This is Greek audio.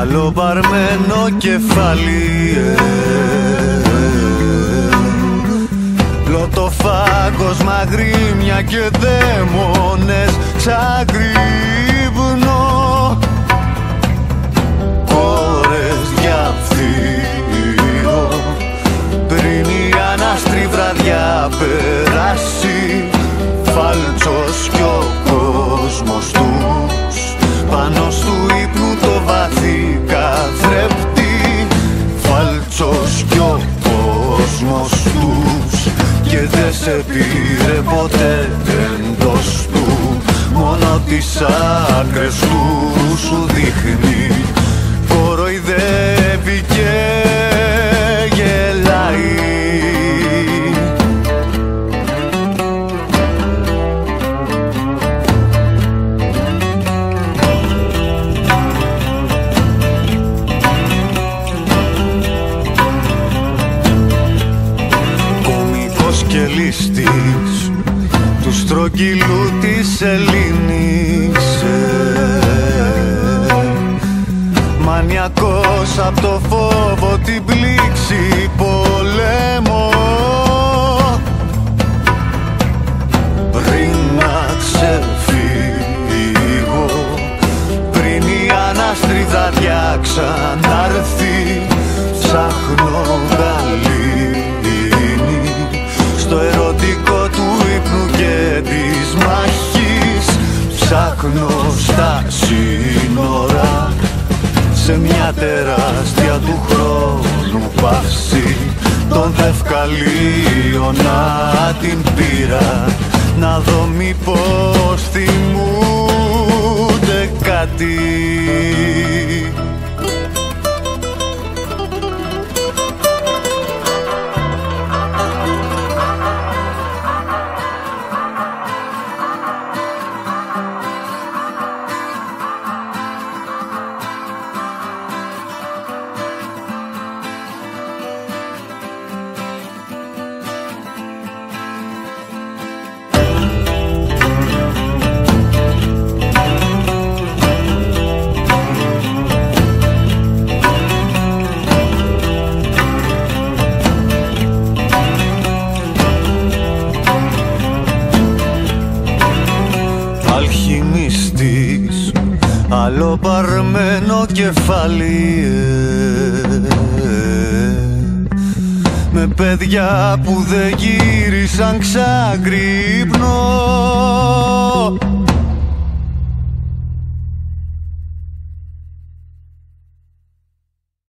Άλλο παρμένο κεφάλι ε. Λοτοφάγος μαγρίμια και δαίμονες σαν κρύβνο Κόρες για φθήρο Πριν η ανάστρη βραδιά περάσει Φάλτσος κι ο κόσμος τους Πάνω στου ύπνου το βαθύ καθρέπτη Φάλτσος κι ο κόσμος τους. Και δεν σε πήρε ποτέ εντός του Μόνο τις άκρες του σου δείχνει Κομικός και ληστής του στρογγυλού της Ελλήνης ε. Μανιακός απ' το φόβο την πλήξη πολέμο Πριν να ξεφύγω Πριν η ανάστρη βραδιά ξανάρθει Ψάχνω στα σύνορα σε μια τεράστια του χρόνου παύση Τον δευκαλείο να την πήρα. Να δω μήπως θυμούνται κάτι Αλχημιστής Άλλο παρμένο κεφάλι ε. Με παιδιά που δεν γύρισαν ξάγκρυπνο